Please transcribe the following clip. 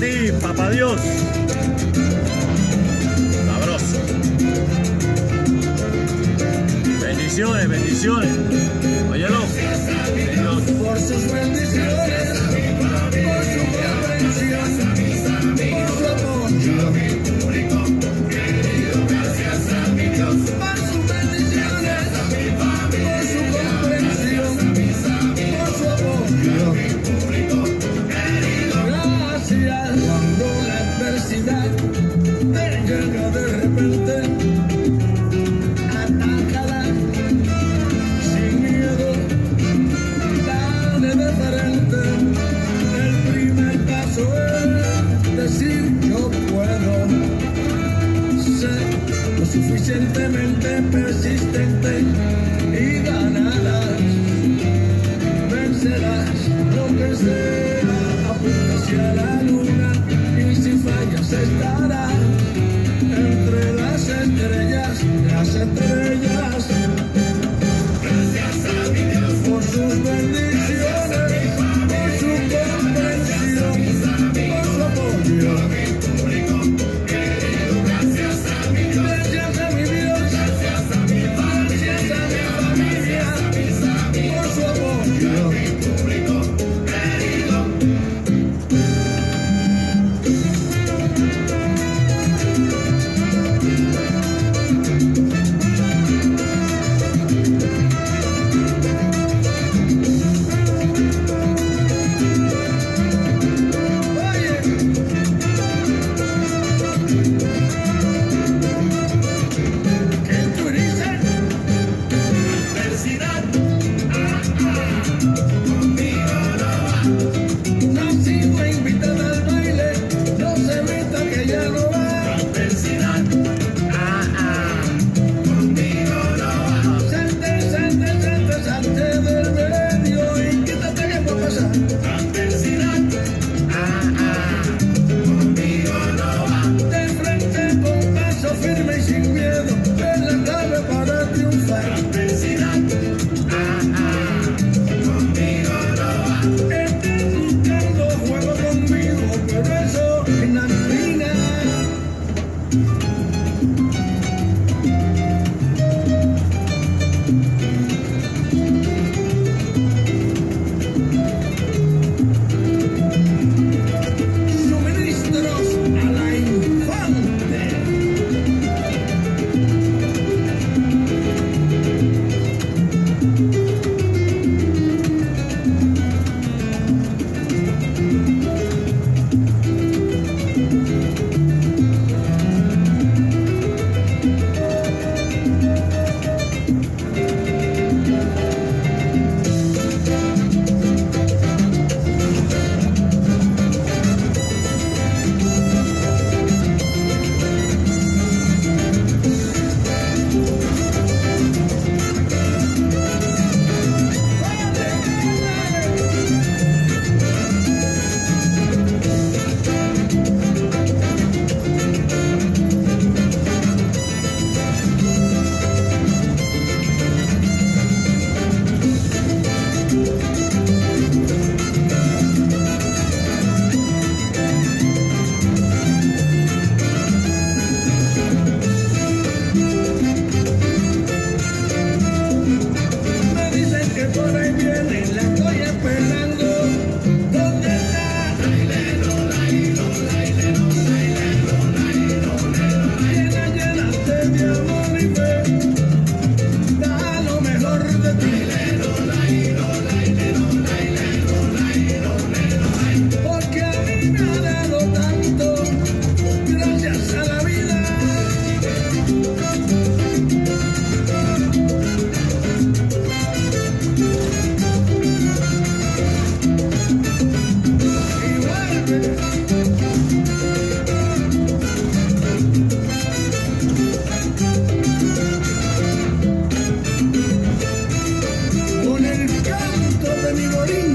ti, papá Dios. Sabroso. Bendiciones, bendiciones. Óyelo. Bendiciones, suficientemente persistente y ganarás, vencerás lo que sea, apunta hacia la luna y si fallas estarás entre las estrellas, las estrellas. Thank you. de mi morir.